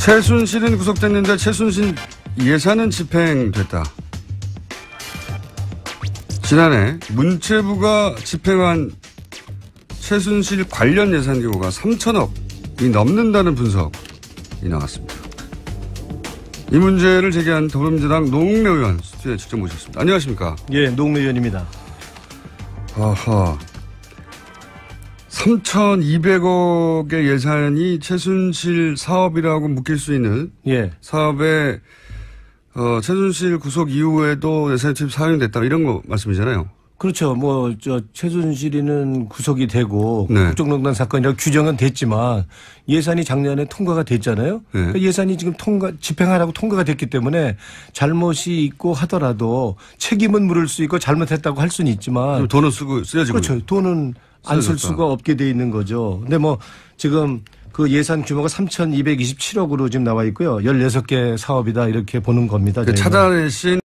최순실은 구속됐는데 최순실 예산은 집행됐다. 지난해 문체부가 집행한 최순실 관련 예산 규모가 3천억이 넘는다는 분석이 나왔습니다. 이 문제를 제기한 더불어민주당 노웅래 의원 스튜디오에 직접 모셨습니다. 안녕하십니까? 예, 노웅래 의원입니다. 아하. 3,200억의 예산이 최순실 사업이라고 묶일 수 있는 예. 사업에 어, 최순실 구속 이후에도 예산이 지금 사용됐다 이런 거 말씀이잖아요. 그렇죠. 뭐, 저, 최순실이는 구속이 되고 네. 국정농단 사건이라고 규정은 됐지만 예산이 작년에 통과가 됐잖아요. 네. 그러니까 예산이 지금 통과, 집행하라고 통과가 됐기 때문에 잘못이 있고 하더라도 책임은 물을 수 있고 잘못했다고 할 수는 있지만 돈은 쓰고 쓰여지고 아. 그렇죠. 돈은 안 쓸. 수가 없게 돼 있는 거죠. 근데 뭐 지금 그 예산 규모가 3,227억으로 지금 나와 있고요. 16개 사업이다 이렇게 보는 겁니다. 그. 찾아내신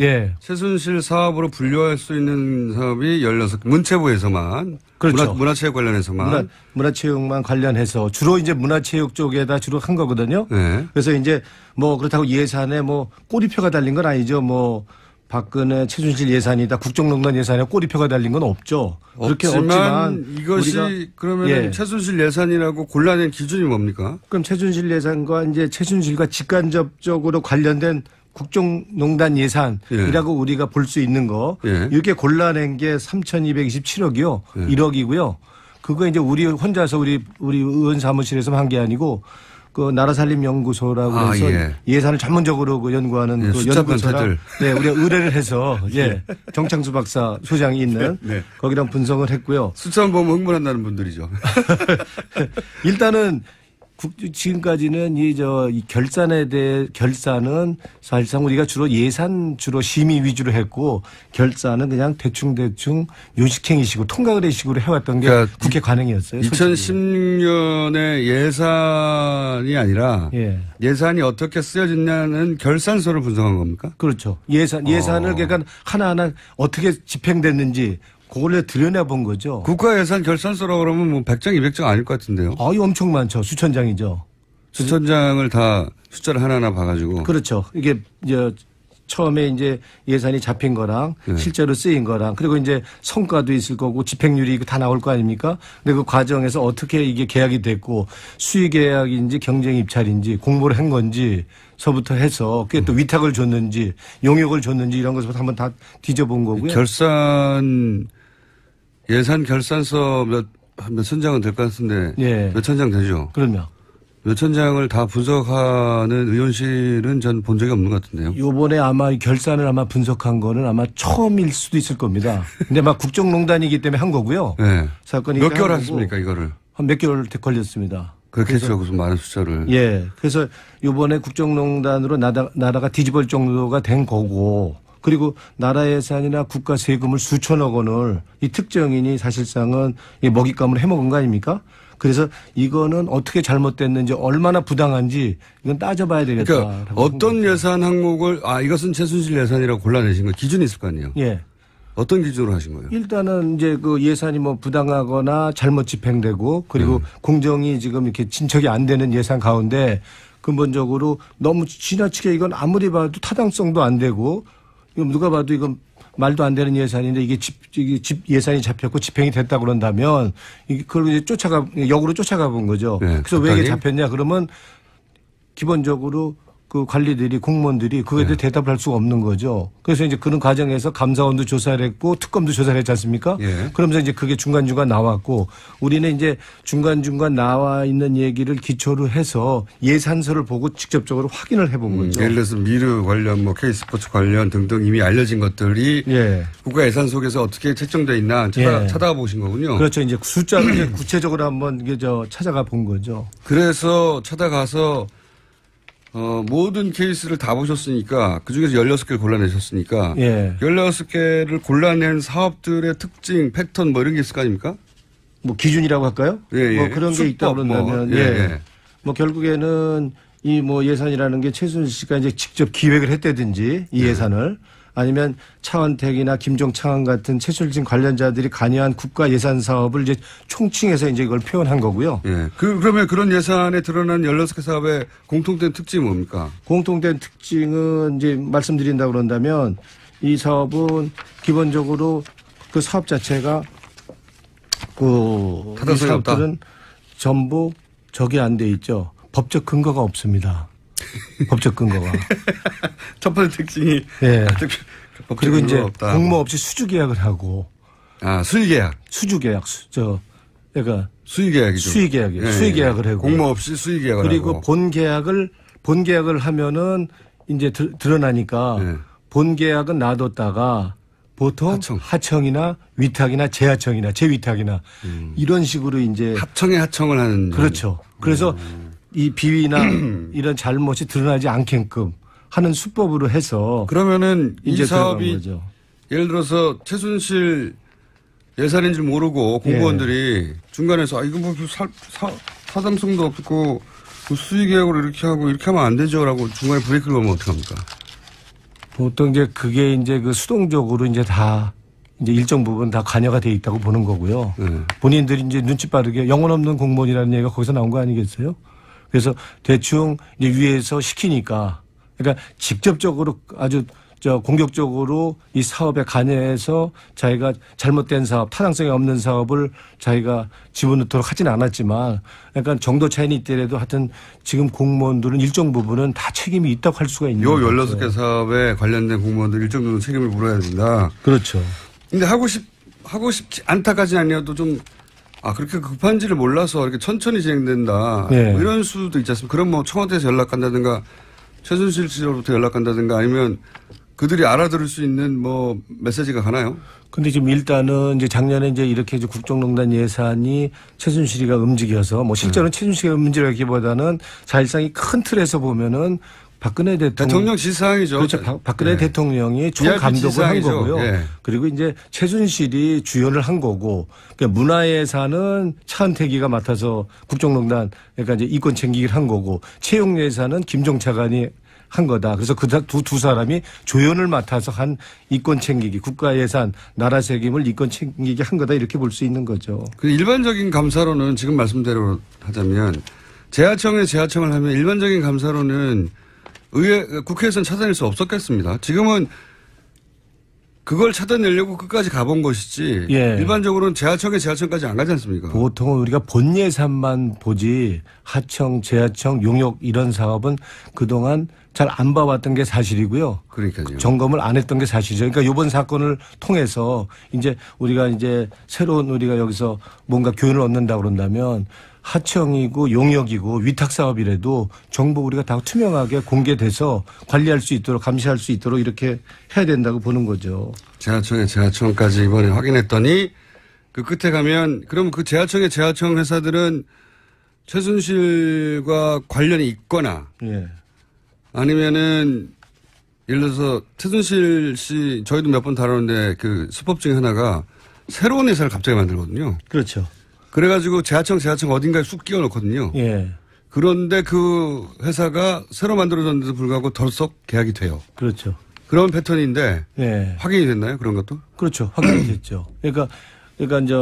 예. 최순실 사업으로 분류할 수 있는 사업이 16개 문체부에서만 그렇죠. 문화, 문화체육 관련해서만 문화, 문화체육만 관련해서 주로 이제 문화체육 쪽에다 주로 한 거거든요. 네. 그래서 이제 뭐 그렇다고 예산에 뭐 꼬리표가 달린 건 아니죠. 뭐 박근혜 최순실 예산이다 국정농단 예산에 꼬리표가 달린 건 없죠. 그렇게 없지만, 없지만 이것이 그러면 예. 최순실 예산이라고 골라낸 기준이 뭡니까? 그럼 최순실 예산과 이제 최순실과 직간접적으로 관련된 국정농단 예산이라고 우리가 볼 수 있는 거 예. 이렇게 골라낸 게 3,227억이요. 1억이고요. 그거 이제 우리 혼자서 우리 우리 의원 사무실에서 한 게 아니고 그 나라살림연구소라고 아, 해서 예. 예. 산을 전문적으로 그 연구하는 예, 그 연구소랑. 네, 우리가 의뢰를 해서 예. 정창수 박사 소장이 있는 네, 네. 거기랑 분석을 했고요. 보면 흥분한다는 분들이죠. 일단은 국, 지금까지는 이저 이 결산에 대해 결산은 사실상 우리가 주로 예산 주로 심의 위주로 했고 결산은 그냥 대충 대충 요식행위식으로 통과의식으로 해왔던 게 그러니까 국회 관행이었어요. 솔직히. 2016년의 예산이 아니라 예. 예산이 어떻게 쓰여졌냐는 결산서를 분석한 겁니까? 그렇죠. 예산 예산을 어. 그러니까 하나하나 어떻게 집행됐는지 그걸 들여내 본 거죠. 국가 예산 결산서라고 그러면 뭐 100장, 200장 아닐 것 같은데요. 아, 이 엄청 많죠. 수천 장이죠. 수천 장을 다 숫자를 하나하나 봐가지고. 그렇죠. 이게 이제 처음에 이제 예산이 잡힌 거랑 네. 실제로 쓰인 거랑 그리고 이제 성과도 있을 거고 집행률이 다 나올 거 아닙니까? 근데 그 과정에서 어떻게 이게 계약이 됐고 수의 계약인지 경쟁 입찰인지 공모를 한 건지 서부터 해서 그게 음. 또 위탁을 줬는지 용역을 줬는지 이런 것부터 한번 다 뒤져본 거고요. 결산 예산 결산서 몇, 한 몇천 장은 될 것 같은데. 예. 몇천 장 되죠. 그러면 몇천 장을 다 분석하는 의원실은 전 본 적이 없는 것 같은데요. 요번에 아마 이 결산을 아마 분석한 거는 아마 처음일 수도 있을 겁니다. 근데 막 국정농단이기 때문에 한 거고요. 네. 사건이 몇한 개월 하셨습니까, 이거를? 한 몇 개월 걸렸습니다. 해서 무슨 많은 숫자를. 예. 그래서 요번에 국정농단으로 나라, 나라가 뒤집을 정도가 된 거고 그리고 나라 예산이나 국가 세금을 수천억 원을 이 특정인이 사실상은 이 먹잇감으로 해먹은 거 아닙니까? 그래서 이거는 어떻게 잘못됐는지 얼마나 부당한지 이건 따져봐야 되겠다. 그러니까 어떤 예산 항목을 아 이것은 최순실 예산이라고 골라내신 거 기준이 있을 거 아니에요. 예. 어떤 기준으로 하신 거예요? 일단은 이제 그 예산이 뭐 부당하거나 잘못 집행되고 그리고 음. 공정이 지금 이렇게 진척이 안 되는 예산 가운데 근본적으로 너무 지나치게 이건 아무리 봐도 타당성도 안 되고 이건 누가 봐도 이건 말도 안 되는 예산인데 이게 집, 이게 집 예산이 잡혔고 집행이 됐다 그런다면 이게 그걸 이제 쫓아가 역으로 쫓아가 본 거죠. 네, 그래서 왜 이게? 잡혔냐 그러면 기본적으로 그 관리들이 공무원들이 그거에 네. 대해 대답을 할 수가 없는 거죠. 그래서 이제 그런 과정에서 감사원도 조사를 했고 특검도 조사를 했지 않습니까? 예. 그러면서 이제 그게 중간중간 나왔고 우리는 이제 중간중간 나와 있는 얘기를 기초로 해서 예산서를 보고 직접적으로 확인을 해본 거죠. 음, 예를 들어서 미르 관련 뭐 K스포츠 관련 등등 이미 알려진 것들이 예. 국가 예산 속에서 어떻게 책정돼 있나 찾아, 예. 찾아가 보신 거군요. 그렇죠. 이제 숫자를 이제 구체적으로 한번 이게 저 찾아가 본 거죠. 그래서 찾아가서 어, 모든 케이스를 다 보셨으니까 그중에서 16개를 골라내셨으니까 예. 16개를 골라낸 사업들의 특징, 패턴 뭐 이런 게 있을 거 아닙니까? 뭐 기준이라고 할까요? 예, 예. 뭐 그런 게 있다 뭐, 그런다면 예, 예. 예. 뭐 결국에는 이 뭐 예산이라는 게 최순실 씨가 이제 직접 기획을 했다든지 이 네. 예산을 아니면 차원택이나 김종창 같은 최순실 관련자들이 관여한 국가 예산 사업을 이제 총칭해서 이제 이걸 표현한 거고요. 예. 그, 그러면 그런 예산에 드러난 16개 사업의 공통된 특징이 뭡니까? 공통된 특징은 이제 말씀드린다 그런다면 이 사업은 기본적으로 그 사업 자체가 그. 사업들은 전부 적이 안 돼 있죠. 법적 근거가 없습니다. 법적 근거가. 첫 번째 특징이. 예. 그리고 이제 없다. 공모 없이 수주 계약을 하고 아, 수의 계약. 수주 계약 수, 저 그러니까 수의 계약이죠. 수의 계약이에요. 수의 계약을 하고. 공모 없이 수의 계약을 그리고 하고. 본 계약을 본 계약을 하면은 이제 드, 드러나니까 네. 본 계약은 놔뒀다가 보통 하청. 이나 위탁이나 재하청이나 재위탁이나 이런 식으로 이제 합청에 하청을 하는. 그렇죠. 그래서 이 비위나 이런 잘못이 드러나지 않게끔 하는 수법으로 해서 그러면은 이 이제 들어간 사업이. 예를 들어서 최순실 예산인 줄 모르고 공무원들이 예. 중간에서 아, 이거 뭐 사, 사, 사담성도 없고 그 수의계약으로 이렇게 하고 이렇게 하면 안 되죠라고 중간에 브레이크를 걸면 어떡합니까? 보통 이제 그게 이제 그 수동적으로 이제 다 이제 일정 부분 다 관여가 돼 있다고 보는 거고요. 네. 본인들이 이제 눈치 빠르게 영혼 없는 공무원이라는 얘기가 거기서 나온 거 아니겠어요? 그래서 대충 이제 위에서 시키니까 그러니까 직접적으로 아주 저 공격적으로 이 사업에 관여해서 자기가 잘못된 사업, 타당성이 없는 사업을 자기가 집어넣도록 하지는 않았지만 약간 정도 차이는 있더라도 하여튼 지금 공무원들은 일정 부분은 다 책임이 있다고 할 수가 있는 요 거죠. 16개 사업에 관련된 공무원들 일정 정도 책임을 물어야 된다. 그렇죠. 근데 하고 싶, 하고 싶지 않다까지는 아니어도 좀, 아, 그렇게 급한지를 몰라서 이렇게 천천히 진행된다. 네. 뭐 이런 수도 있지 않습니까? 그럼 뭐 청와대에서 연락 간다든가, 최순실 씨로부터 연락 간다든가 아니면 그들이 알아들을 수 있는 뭐 메시지가 가나요? 근데 지금 일단은 이제 작년에 이제 이렇게 이제 국정농단 예산이 최순실이가 움직여서 뭐 실제로는 최순실이가 움직이기보다는 사실상 이 큰 틀에서 보면은 박근혜 대통령, 대통령 지사항이죠. 그렇죠. 박- 박근혜 예. 대통령이 총 감독을 한. 거고요. 예. 그리고 이제 최순실이 주연을 한 거고 그러니까 문화예산은 차은택이가 맡아서 국정농단 그러니까 이제 이권 챙기기를 한 거고 채용예산은 김종차관이 한 거다. 그래서 그두두 사람이 조연을 맡아서 한 이권 챙기기, 국가 예산, 나라 책임을 이권 챙기기 한 거다 이렇게 볼 수 있는 거죠. 그 일반적인 감사로는 지금 말씀대로 하자면 재하청에 재하청을 하면 일반적인 감사로는 의회 국회에서는 찾아낼 수 없었겠습니다. 지금은 그걸 찾아내려고 끝까지 가본 것이지 예. 일반적으로는 재하청에 재하청까지 안 가지 않습니까? 보통은 우리가 본 예산만 보지 하청, 재하청, 용역 이런 사업은 그동안 잘 안 봐왔던 게 사실이고요. 그러니까요. 점검을 안 했던 게 사실이죠. 그러니까 이번 사건을 통해서 이제 우리가 이제 새로운 우리가 여기서 뭔가 교훈을 얻는다 그런다면 하청이고 용역이고 위탁 사업이라도 정보 우리가 다 투명하게 공개돼서 관리할 수 있도록 감시할 수 있도록 이렇게 해야 된다고 보는 거죠. 재하청에 재하청까지 이번에 확인했더니 그 끝에 가면 그럼 그 재하청의 재하청 회사들은 최순실과 관련이 있거나 예. 아니면은 예를 들어서 최순실 씨 저희도 몇 번 다뤘는데 그 수법 중에 하나가 새로운 회사를 갑자기 만들거든요. 그렇죠. 그래가지고 재하청 재하청 어딘가에 쑥 끼워 넣거든요. 예. 그런데 그 회사가 새로 만들어졌는데도 불구하고 덜썩 계약이 돼요. 그렇죠. 그런 패턴인데 예. 확인이 됐나요? 그런 것도? 그렇죠. 확인이 됐죠. 그러니까 그러니까 이제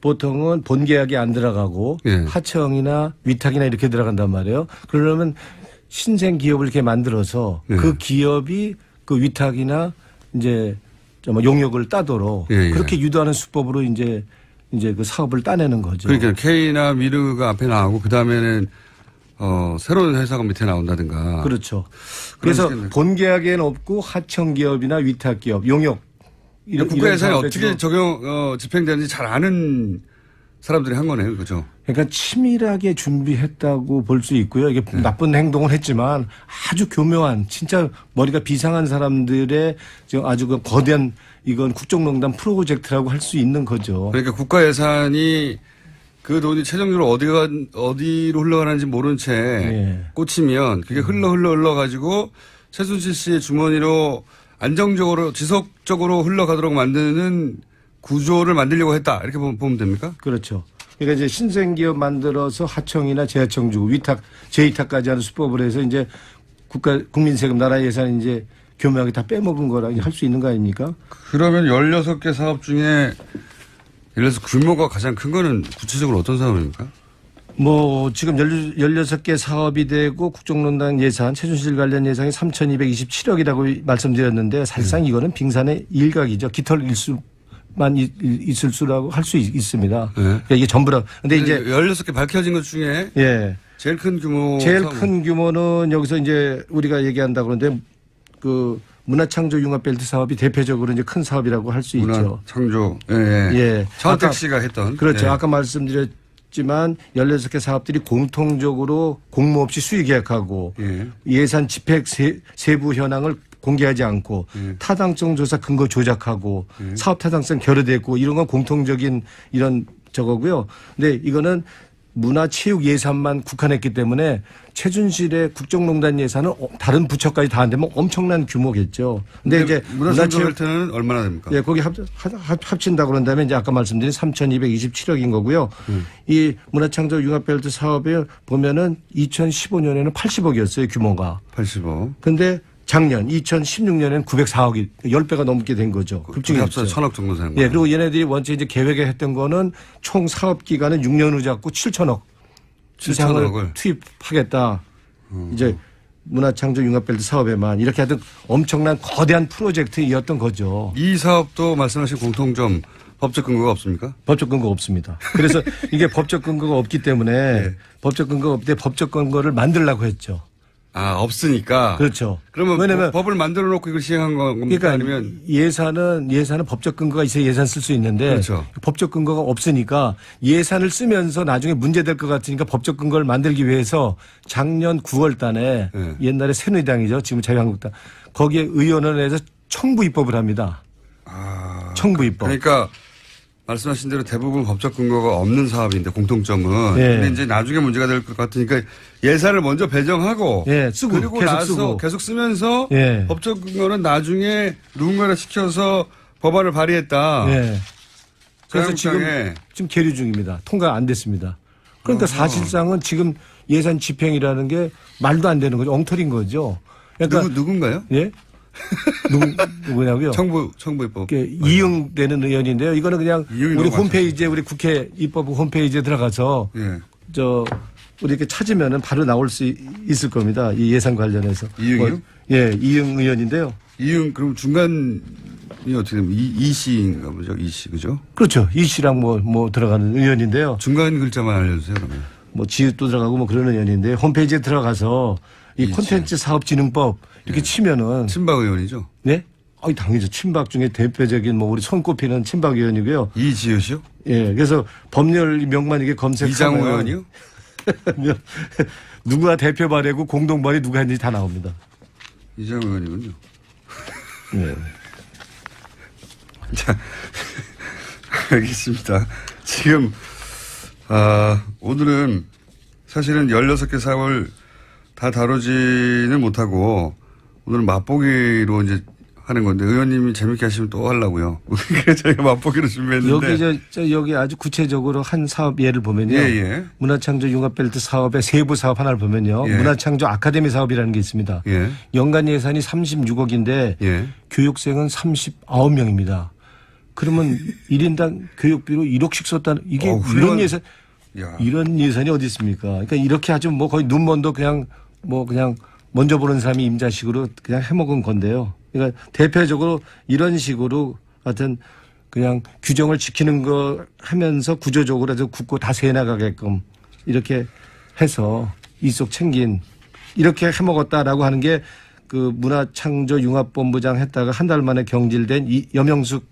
보통은 본 계약이 안 들어가고 예. 하청이나 위탁이나 이렇게 들어간단 말이에요. 그러려면 신생 기업을 이렇게 만들어서 예. 그 기업이 그 위탁이나 이제 좀 용역을 따도록 예, 예. 그렇게 유도하는 수법으로 이제 이제 그 사업을 따내는 거죠. 그러니까 K나 미르가 앞에 나오고 그 다음에는 어 새로운 회사가 밑에 나온다든가. 그렇죠. 그래서 본 계약에는 없고 하청 기업이나 위탁 기업, 용역 이런 국가 예산이 사업에 어떻게 적용 어, 집행되는지 잘 아는 사람들이 한 거네요, 그죠? 그러니까 치밀하게 준비했다고 볼 수 있고요. 이게 네. 나쁜 행동을 했지만 아주 교묘한 진짜 머리가 비상한 사람들의 지금 아주 그 거대한 이건 국정농단 프로젝트라고 할 수 있는 거죠. 그러니까 국가 예산이 그 돈이 최종적으로 어디가 어디로 흘러가는지 모른 채 예. 꽂히면 그게 흘러 흘러 흘러 가지고 최순실 씨의 주머니로 안정적으로 지속적으로 흘러가도록 만드는 구조를 만들려고 했다 이렇게 보면, 보면 됩니까? 그렇죠. 그러니까 이제 신생 기업 만들어서 하청이나 재하청 주고 위탁, 재위탁까지 하는 수법을 해서 이제 국가 국민 세금 나라 예산 이제 교묘하게 다 빼먹은 거라 할수 있는 거 아닙니까? 그러면 16개 사업 중에 예를 들어서 규모가 가장 큰 거는 구체적으로 어떤 사업입니까? 뭐 지금 16개 사업이 되고 국정농단 예산 최순실 관련 예산이 3,227억이라고 말씀드렸는데 사실상 음. 이거는 빙산의 일각이죠. 깃털 일수만 이- 이- 있을 수라고 할 수 있습니다. 네. 그러니까 이게 전부라. 근데 이제 16개 밝혀진 것 중에 예. 제일 큰 규모 제일 큰 규모는 여기서 이제 우리가 얘기한다 그러는데 그 문화창조 융합벨트 사업이 대표적으로 이제 큰 사업이라고 할 수 있죠. 창조 예, 예. 예. 아까- 씨가 했던 그렇죠. 예. 아까 말씀드렸 지만 16개 사업들이 공통적으로 공모 없이 수의 계약하고 예. 예산 집행 세, 세부 현황을 공개하지 않고 예. 타당성 조사 근거 조작하고 사업 타당성 결여됐고 이런 건 공통적인 이런 저거고요. 근데 이거는 문화체육 예산만 국한했기 때문에 최준실의 국정농단 예산은 어- 다른 부처까지 다 한다면 엄청난 규모겠죠. 근데, 이제 문화창조 문화체육 벨트는 얼마나 됩니까? 예, 거기 합, 합, 합친다 그런다면 이제 아까 말씀드린 3,227억인 거고요. 이 문화창조 융합벨트 사업에 보면은 2015년에는 80억이었어요, 규모가. 85. 근데 작년 2016년에는 904억이 10배가 넘게 된 거죠. 급증이 합쳐. 천억 정도 되는 예, 거예요. 그리고 얘네들이 원체 이제 계획에 했던 거는 총 사업 기간은 6년 후 잡고 7천억 이상을 7천억을. 투입하겠다. 이제 문화창조 융합벨트 사업에만 이렇게 하던 엄청난 거대한 프로젝트였던 거죠. 이 사업도 말씀하신 공통점 법적 근거가 없습니까? 법적 근거 없습니다. 그래서 이게 법적 근거가 없기 때문에 네. 법적 근거가 없대 법적 근거를 만들라고 했죠. 아 없으니까. 그렇죠. 그러면 왜냐면 법- 법을 만들어 놓고 이걸 시행한 겁니까? 그러니까 아니면 예산은 예산은 법적 근거가 있어야 예산 쓸 수 있는데 그렇죠. 법적 근거가 없으니까 예산을 쓰면서 나중에 문제될 것 같으니까 법적 근거를 만들기 위해서 작년 9월 달에 네. 옛날에 새누리당이죠. 지금 자유한국당 거기에 의원원에서 청부 입법을 합니다. 아, 청부 입법. 그러니까 말씀하신 대로 대부분 법적 근거가 없는 사업인데 공통점은 예. 근데 이제 나중에 문제가 될 것 같으니까 예산을 먼저 배정하고 예, 쓰고, 그리고 계속 나서 쓰고. 계속 쓰면서 예. 법적 근거는 나중에 누군가를 시켜서 법안을 발의했다. 예. 그래서 지금 지금 계류 중입니다. 통과 안 됐습니다. 그러니까 사실상은 지금 예산 집행이라는 게 말도 안 되는 거죠. 엉터리인 거죠. 그러니까 누구 누군가요? 예? 누구 누구 냐고요? 청부 청부입법. 이렇게 이응되는 의원인데요. 이거는 그냥 우리 홈페이지에 우리 국회 입법부 홈페이지에 들어가서 예. 저 우리 이렇게 찾으면은 바로 나올 수 이- 있을 겁니다. 이 예산 관련해서. 이응이요? 뭐, 예, 이응 의원인데요. 이응 그럼 중간 이 어떻게 되면 이, 이 씨인가 보죠. 이 씨, 그죠? 그렇죠. 이 씨랑 뭐, 뭐 들어가는 의원인데요. 중간 글자만 알려주세요, 그러면. 뭐 지읒도 들어가고 뭐 그런 의원인데 홈페이지에 들어가서 이. 콘텐츠 사업진흥법 이렇게 치면은 친박 의원이죠? 네? 아이 당연히죠. 친박 중에 대표적인 뭐 우리 손꼽히는 친박 의원이고요. 이지효씨요? 예. 그래서 법률 명만 이게 검색하면 이장호 의원이요? 누가 대표 발의고 공동 발의 누가 했는지 다 나옵니다. 이장호 의원이군요. 예. 자, 알겠습니다. 지금, 아, 오늘은 사실은 16개 사업을 다 다루지는 못하고 오늘은 맛보기로 이제 하는 건데 의원님이 재밌게 하시면 또 하려고요. 그래서 저희가 맛보기로 준비했는데. 여기 저, 저 여기 아주 구체적으로 한 사업 예를 보면요. 예, 예. 문화창조 융합벨트 사업의 세부 사업 하나를 보면요. 예. 문화창조 아카데미 사업이라는 게 있습니다. 예. 연간 예산이 36억인데 예. 교육생은 39명입니다. 그러면 1인당 교육비로 1억씩 썼다는 이게 어, 이런 예산 야. 이런 예산이 어디 있습니까? 그러니까 이렇게 아주 뭐 거의 눈먼도 그냥 뭐 그냥 먼저 보는 사람이 임자식으로 그냥 해먹은 건데요. 그러니까 대표적으로 이런 식으로 하여튼 그냥 규정을 지키는 거 하면서 구조적으로 해서 굳고 다 새나가게끔 이렇게 해서 이속 챙긴 이렇게 해먹었다라고 하는 게 그 문화창조 융합본부장 했다가 한 달 만에 경질된 이 여명숙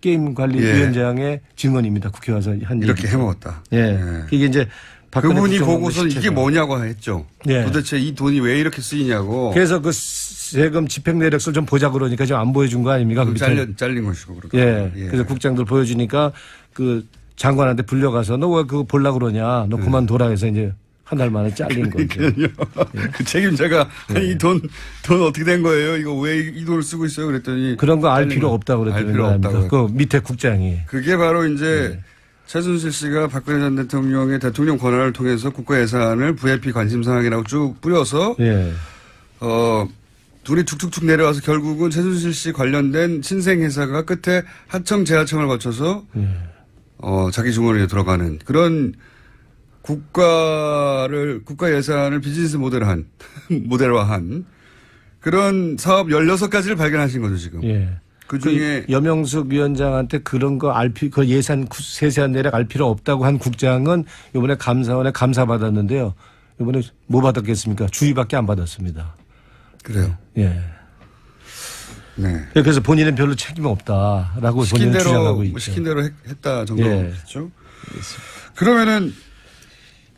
게임 관리위원장의 증언입니다. 국회 와서 한 이렇게 얘기. 해먹었다. 예. 이게 이제 그분이 보고서 이게. 뭐냐고 했죠. 예. 도대체 이 돈이 왜 이렇게 쓰이냐고. 그래서 그 세금 집행 내역서를 좀 보자 그러니까 지금 안 보여준 거 아닙니까? 그. 잘려, 잘린 것이고. 그렇게. 예. 그래서 국장들 보여주니까 그 장관한테 불려가서 너 왜 그거 볼라 그러냐? 너 그만둬라 해서 이제 한 달 만에 잘린 거죠. 그 책임자가 아니 이돈 돈 어떻게 된 거예요? 이거 왜 이 돈을 쓰고 있어요? 그랬더니 그런 거 알 필요 거. 없다고 알 그랬더니 필요 없다고. 그 밑에 국장이. 그게 바로 이제 네. 최순실 씨가 박근혜 전 대통령의 대통령 권한을 통해서 국가 예산을 VIP 관심 사항이라고 쭉 뿌려서 예. 어 둘이 툭툭툭 내려와서 결국은 최순실 씨 관련된 신생 회사가 끝에 하청 재하청을 거쳐서 어, 자기 주머니에 들어가는 그런 국가를 국가 예산을 비즈니스 모델한 모델화한 그런 사업 16가지를 발견하신 거죠, 지금. 예. 그 중에 그 여명숙 위원장한테 그런 거 알 피, 그 예산 구- 세세한 내역 알 필요 없다고 한 국장은 이번에 감사원에 감사 받았는데요. 이번에 뭐 받았겠습니까? 주의밖에 안 받았습니다. 그래요. 예. 네. 그래서 본인은 별로 책임 없다라고 본인은 대로 주장하고 있죠. 시킨 대로 했, 다 예. 정도겠죠. 그러면은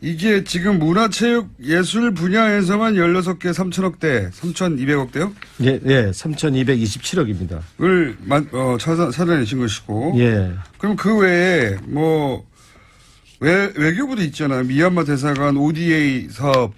이게 지금 문화체육 예술 분야에서만 16개 3천억대, 3,200억대요? 예, 예, 3,227억입니다. 을 만- 어, 찾아, 찾아내신 것이고. 예. 그럼 그 외에 뭐 외, 외교부도 있잖아요. 미얀마 대사관 ODA 사업.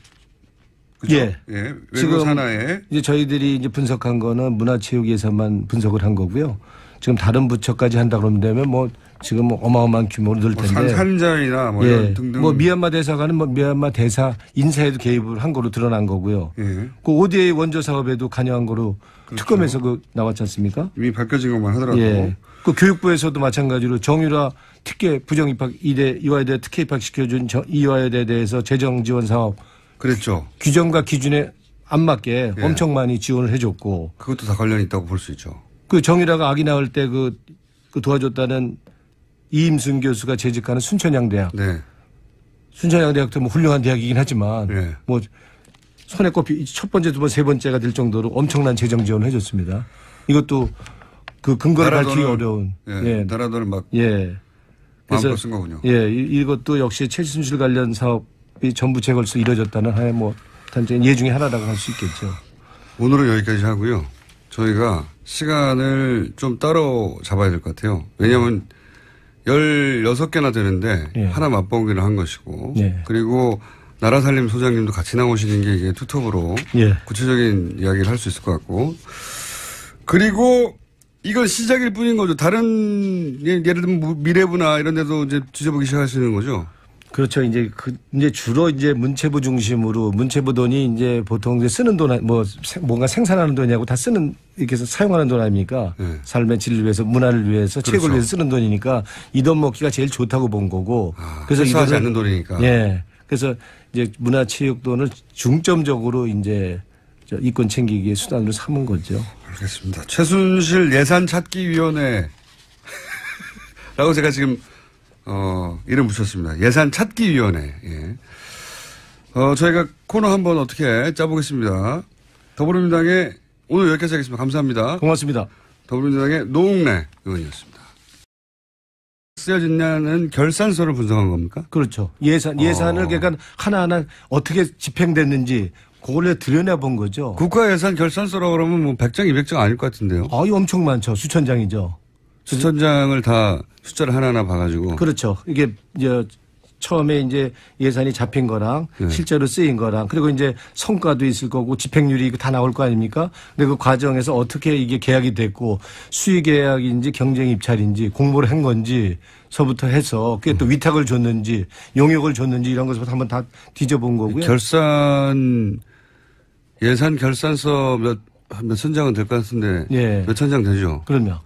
그죠? 예. 외교 지금 산하에. 이제 저희들이 이제 분석한 거는 문화체육에서만 분석을 한 거고요. 지금 다른 부처까지 한다 그러면 되면 뭐 지금 뭐 어마어마한 규모로 늘뭐 텐데. 산, 산자이나 뭐 예. 등등. 뭐 미얀마 대사관은 뭐 미얀마 대사 인사에도 개입을 한 거로 드러난 거고요. 예. 그렇죠. 그 ODA 원조 사업에도 관여한 거로 특검에서 그 나왔지 않습니까? 이미 밝혀진 것만 하더라도. 예. 그 교육부에서도 마찬가지로 정유라 특혜 부정 입학 이대 이화여대 특혜 입학 시켜준 저- 이화여대에 대해서 재정 지원 사업 그랬죠. 규정과 기준에 안 맞게 예. 엄청 많이 지원을 해줬고 그것도 다 관련이 있다고 볼 수 있죠. 그 정유라가 아기 낳을 때그 도와줬다는 이임순 교수가 재직하는 순천향대학 네. 순천향대학도 뭐 훌륭한 대학이긴 하지만 네. 뭐 손에 꼽히 첫 번째, 두 번째, 세 번째가 될 정도로 엄청난 재정 지원을 해줬습니다. 이것도 그 근거를 밝히기 어려운. 예. 예. 나라돈을 막 예. 마음껏 쓴 거군요. 예, 이- 이것도 역시 최순실 관련 사업이 전부채 걸쳐 이뤄졌다는 하나의 뭐 단적인 예 중에 하나라고 할 수 있겠죠. 오늘은 여기까지 하고요. 저희가 시간을 좀 따로 잡아야 될 것 같아요. 왜냐하면 16개나 되는데 예. 하나 맛보기를 한 것이고 예. 그리고 나라살림 소장님도 같이 나오시는 게 이게 투톱으로 예. 구체적인 이야기를 할 수 있을 것 같고 그리고 이건 시작일 뿐인 거죠. 다른 예- 예를 들면 무- 미래부나 이런 데도 이제 뒤져보기 시작하시는 거죠. 그렇죠. 이제 그 이제 주로 이제 문체부 중심으로 문체부 돈이 이제 보통 이제 쓰는 돈, 뭐 생- 뭔가 생산하는 돈이하고 다 쓰는 이렇게 해서 사용하는 돈 아닙니까? 네. 삶의 질을 위해서, 문화를 위해서, 그렇죠. 체육을 위해서 쓰는 돈이니까 이 돈 먹기가 제일 좋다고 본 거고. 아, 회수하지 이거를- 않는 돈이니까. 예. 그래서 이제 문화 체육 돈을 중점적으로 이제 저 이권 챙기기의 수단으로 삼은 거죠. 알겠습니다. 최순실 예산 찾기 위원회 라고 제가 지금 어 이름 붙였습니다. 예산 찾기 위원회. 예. 어 저희가 코너 한번 어떻게 짜보겠습니다. 더불어민주당의 오늘 여기까지 하겠습니다. 감사합니다. 고맙습니다. 더불어민주당의 노웅래 의원이었습니다. 쓰여졌냐는 결산서를 분석한 겁니까? 그렇죠. 예산, 예산을 어. 그러니까 하나하나 어떻게 집행됐는지 그걸 들여다본 거죠. 국가 예산 결산서라고 그러면 뭐 100장, 200장 아닐 것 같은데요. 아, 이 엄청 많죠. 수천 장이죠. 수천장을 다 숫자를 하나하나 봐가지고. 그렇죠. 이게 이제 처음에 이제 예산이 잡힌 거랑 네. 실제로 쓰인 거랑 그리고 이제 성과도 있을 거고 집행률이 다 나올 거 아닙니까? 근데 그 과정에서 어떻게 이게 계약이 됐고 수의 계약인지 경쟁 입찰인지 공모를 한 건지 서부터 해서 그게 또 위탁을 줬는지 용역을 줬는지 이런 것부터 한번 다 뒤져본 거고요. 결산 예산 결산서 몇, 몇 천 장은 될 것 같은데 예. 몇 천 장 되죠. 그러면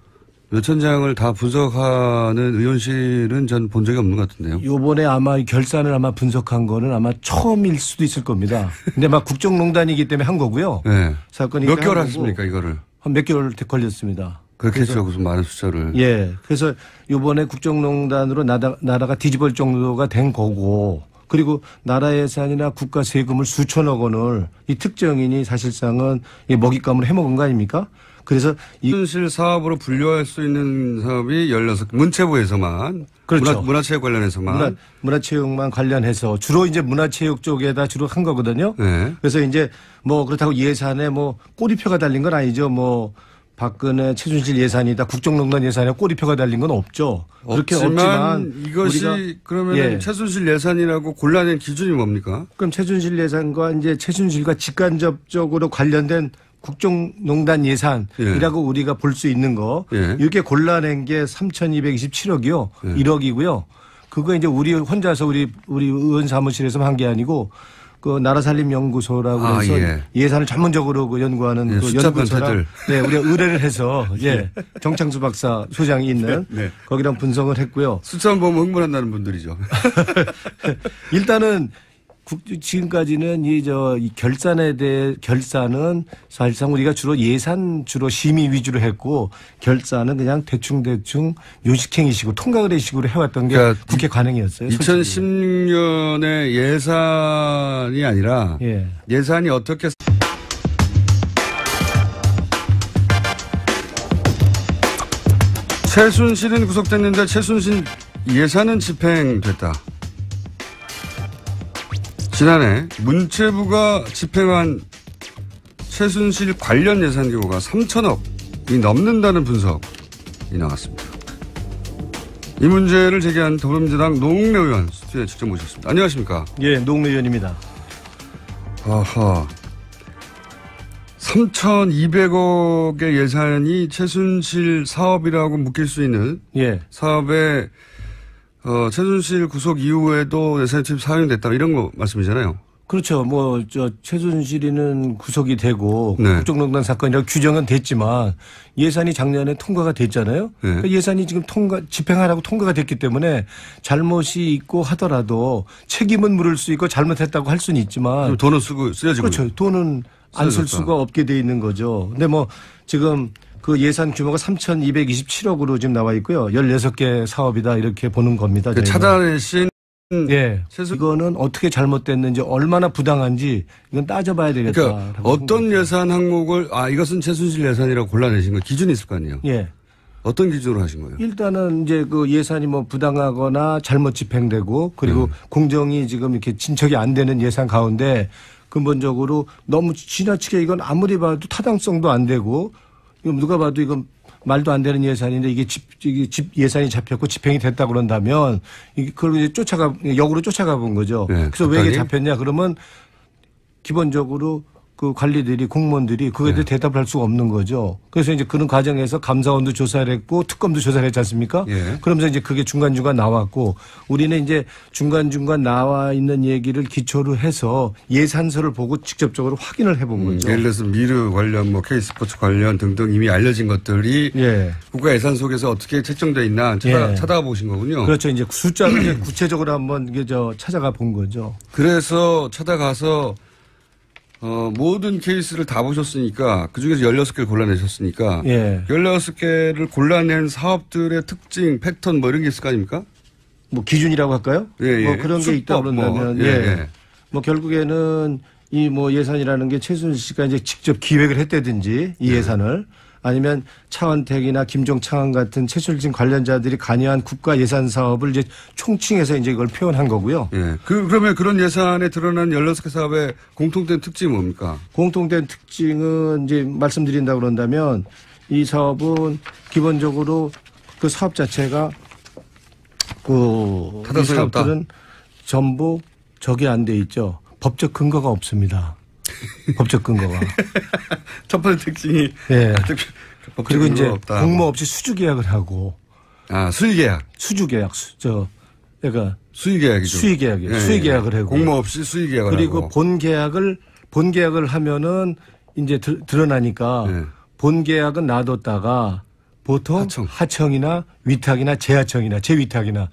몇 천장을 다 분석하는 의원실은 전 본 적이 없는 것 같은데요. 요번에 아마 이 결산을 아마 분석한 거는 아마 처음일 수도 있을 겁니다. 근데 막 국정농단이기 때문에 한 거고요. 네. 사건이 몇 개월 하셨습니까 이거를? 한 몇 개월 걸렸습니다. 그렇게 했죠. 무슨 많은 숫자를. 예. 그래서 요번에 국정농단으로 나라, 나라가 뒤집을 정도가 된 거고 그리고 나라 예산이나 국가 세금을 수천억 원을 이 특정인이 사실상은 이 먹잇감으로 해먹은 거 아닙니까? 그래서 이 이순실 사업으로 분류할 수 있는 사업이 16, 문체부에서만. 그렇죠. 문화, 문화체육 관련해서만. 문화, 문화 체육만 관련해서 주로 이제 문화체육 쪽에다 주로 한 거거든요. 네. 그래서 이제 뭐 그렇다고 예산에 뭐 꼬리표가 달린 건 아니죠. 뭐 박근혜 최순실 예산이다 국정농단 예산에 꼬리표가 달린 건 없죠. 그렇게 없지만, 없지만 이것이 그러면 예. 최순실 예산이라고 골라낸 기준이 뭡니까? 그럼 최순실 예산과 이제 최순실과 직간접적으로 관련된 국정농단 예산이라고 우리가 볼 수 있는 거 예. 이렇게 골라낸 게 3,227억이요. 1억이고요. 그거 이제 우리 혼자서 우리 우리 의원 사무실에서 한 게 아니고 그 나라살림연구소라고 아, 해서 예. 예. 산을 전문적으로 그 연구하는 예, 그 연구소랑. 네, 우리가 의뢰를 해서 예. 정창수 박사 소장이 있는 네. 거기랑 분석을 했고요. 숫자만 보면 흥분한다는 분들이죠. 일단은 국, 지금까지는 이 저 이 결산에 대해 결산은 사실상 우리가 주로 예산 주로 심의 위주로 했고 결산은 그냥 대충 대충 요식행위식으로 통과의식으로 해왔던 게 그러니까 국회 관행이었어요. 솔직히. 2016년에 예산이 아니라 예. 예산이 어떻게 최순실은 구속됐는데 최순실 예산은 집행됐다. 지난해 문체부가 집행한 최순실 관련 예산 규모가 3천억이 넘는다는 분석이 나왔습니다. 이 문제를 제기한 더불어민주당 노웅래 의원 스튜디오에 직접 모셨습니다. 안녕하십니까? 예, 노웅래 의원입니다. 아하. 3,200억의 예산이 최순실 사업이라고 묶일 수 있는 예. 사업에 어, 최순실 구속 이후에도 예산이 투입 사용됐다 이런 거 말씀이잖아요. 그렇죠. 뭐, 저, 최순실이는 구속이 되고, 네. 국정농단 사건이라고 규정은 됐지만, 예산이 작년에 통과가 됐잖아요. 네. 그러니까 예산이 지금 통과, 집행하라고 통과가 됐기 때문에, 잘못이 있고 하더라도, 책임은 물을 수 있고, 잘못했다고 할 수는 있지만, 돈은 쓰고 쓰여지고 그렇죠. 돈은 안 쓸. 수가 없게 돼 있는 거죠. 근데 뭐, 지금 그 예산 규모가 3,227억으로 지금 나와 있고요. 16개 사업이다, 이렇게 보는 겁니다. 그. 찾아내신 예. 최소- 이거는 어떻게 잘못됐는지 얼마나 부당한지 이건 따져봐야 되겠다. 그러니까 어떤 예산 항목을 아 이것은 최순실 예산이라고 골라내신 거 기준이 있을 거 아니에요. 예. 어떤 기준으로 하신 거예요? 일단은 이제 그 예산이 뭐 부당하거나 잘못 집행되고 그리고 음. 공정이 지금 이렇게 진척이 안 되는 예산 가운데 근본적으로 너무 지나치게 이건 아무리 봐도 타당성도 안 되고 이건 누가 봐도 이건 말도 안 되는 예산인데 이게 집, 이게 집 예산이 잡혔고 집행이 됐다 그런다면 그걸 이제 쫓아가 역으로 쫓아가 본 거죠. 네, 그래서 왜 이게? 잡혔냐 그러면 기본적으로 그 관리들이 공무원들이 그거에 대해 네. 대답을 할 수가 없는 거죠. 그래서 이제 그런 과정에서 감사원도 조사를 했고 특검도 조사를 했지 않습니까? 예. 그러면서 이제 그게 중간중간 나왔고 우리는 이제 중간중간 나와 있는 얘기를 기초로 해서 예산서를 보고 직접적으로 확인을 해본 음, 거죠. 예를 들어서 미르 관련 뭐 K스포츠 관련 등등 이미 알려진 것들이 예. 국가 예산 속에서 어떻게 책정돼 있나 찾아, 예. 찾아가 보신 거군요. 그렇죠. 이제 숫자를 이제 구체적으로 한번 이게 저 찾아가 본 거죠. 그래서 찾아가서 어, 모든 케이스를 다 보셨으니까 그중에서 16개를 골라내셨으니까 예. 16개를 골라낸 사업들의 특징, 패턴 뭐 이런 게 있을 거 아닙니까? 뭐 기준이라고 할까요? 예, 뭐 예. 그런 게 있다 뭐, 그런다면 예, 예. 예. 뭐 결국에는 이 뭐 예산이라는 게 최순실 씨가 이제 직접 기획을 했다든지 이 네. 예산을 아니면 차원택이나 김종창원 같은 최순실 관련자들이 관여한 국가 예산 사업을 이제 총칭해서 이제 이걸 표현한 거고요. 예. 그, 그러면 그런 예산에 드러난 16개 사업의 공통된 특징이 뭡니까? 공통된 특징은 이제 말씀드린다 그런다면 이 사업은 기본적으로 그 사업 자체가 없다. 사업들은 전부 적이 안 돼 있죠. 법적 근거가 없습니다. 법적 근거가. 첫 번째 특징이 예. 그리고 이제 없다. 공모 없이 수주 계약을 하고 아, 수의계약. 수주 계약 수, 저 그러니까 수의계약이죠. 수의 계약이에요. 수의 계약을 하고. 공모 없이 수의계약을 그리고 하고. 본 계약을 본 계약을 하면은 이제 드, 드러나니까 네. 본 계약은 놔뒀다가 보통 하청. 하청. 이나 위탁이나 재하청이나 재위탁이나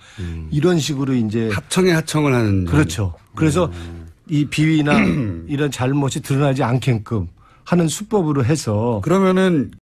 이런 식으로 이제 합청에 하청을 하는. 그렇죠. 그래서 이 비위나 이런 잘못이 드러나지 않게끔 하는 수법으로 해서 그러면은